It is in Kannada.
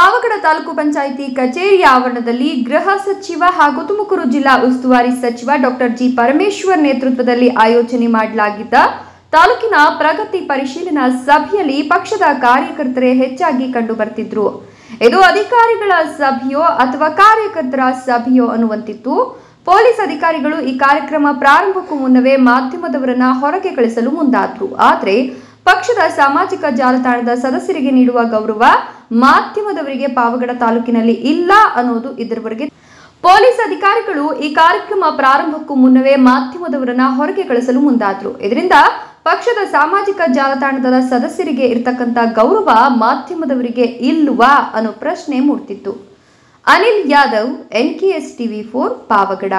ಪಾವಗಡ ತಾಲೂಕು ಪಂಚಾಯಿತಿ ಕಚೇರಿಯ ಆವರಣದಲ್ಲಿ ಗೃಹ ಸಚಿವ ಹಾಗೂ ತುಮಕೂರು ಜಿಲ್ಲಾ ಉಸ್ತುವಾರಿ ಸಚಿವ ಡಾಕ್ಟರ್ ಜಿ ಪರಮೇಶ್ವರ್ ನೇತೃತ್ವದಲ್ಲಿ ಆಯೋಜನೆ ಮಾಡಲಾಗಿದ್ದ ತಾಲೂಕಿನ ಪ್ರಗತಿ ಪರಿಶೀಲನಾ ಸಭೆಯಲ್ಲಿ ಪಕ್ಷದ ಕಾರ್ಯಕರ್ತರೇ ಹೆಚ್ಚಾಗಿ ಕಂಡು ಬರ್ತಿದ್ರು ಇದು ಅಧಿಕಾರಿಗಳ ಸಭೆಯೋ ಅಥವಾ ಕಾರ್ಯಕರ್ತರ ಸಭೆಯೋ ಅನ್ನುವಂತಿತ್ತು. ಪೊಲೀಸ್ ಅಧಿಕಾರಿಗಳು ಈ ಕಾರ್ಯಕ್ರಮ ಪ್ರಾರಂಭಕ್ಕೂ ಮುನ್ನವೇ ಮಾಧ್ಯಮದವರನ್ನ ಹೊರಗೆ ಕಳಿಸಲು ಮುಂದಾದ್ರು. ಆದರೆ ಪಕ್ಷದ ಸಾಮಾಜಿಕ ಜಾಲತಾಣದ ಸದಸ್ಯರಿಗೆ ನೀಡುವ ಗೌರವ ಮಾಧ್ಯಮದವರಿಗೆ ಪಾವಗಡ ತಾಲೂಕಿನಲ್ಲಿ ಇಲ್ಲ ಅನ್ನೋದು ಇದರವರೆಗೆ. ಪೊಲೀಸ್ ಅಧಿಕಾರಿಗಳು ಈ ಕಾರ್ಯಕ್ರಮ ಪ್ರಾರಂಭಕ್ಕೂ ಮುನ್ನವೇ ಮಾಧ್ಯಮದವರನ್ನ ಹೊರಗೆ ಕಳಿಸಲು ಮುಂದಾದ್ರು. ಇದರಿಂದ ಪಕ್ಷದ ಸಾಮಾಜಿಕ ಜಾಲತಾಣದ ಸದಸ್ಯರಿಗೆ ಇರತಕ್ಕಂತ ಗೌರವ ಮಾಧ್ಯಮದವರಿಗೆ ಇಲ್ಲವಾ ಅನ್ನೋ ಪ್ರಶ್ನೆ ಮೂಡ್ತಿತ್ತು. Anil Yadav NKS TV four, Pavagada.